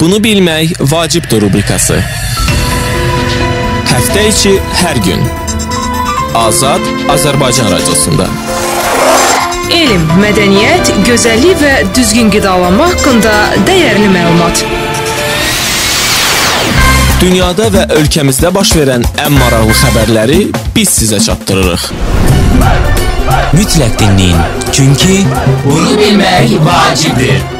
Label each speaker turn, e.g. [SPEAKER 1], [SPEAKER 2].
[SPEAKER 1] Bunu bilmək vacibdir rubrikası. Həftə içi hər gün Azad Azərbaycan radiosunda.
[SPEAKER 2] Elm, mədəniyyət, gözəllik və düzgün qidalanma haqqında dəyərli məlumat.
[SPEAKER 1] Dünyada və ölkəmizdə baş verən ən maraqlı xəbərləri biz sizə çatdırırıq.
[SPEAKER 3] Mütləq dinləyin, çünki
[SPEAKER 4] Bunu bilmək vacibdir.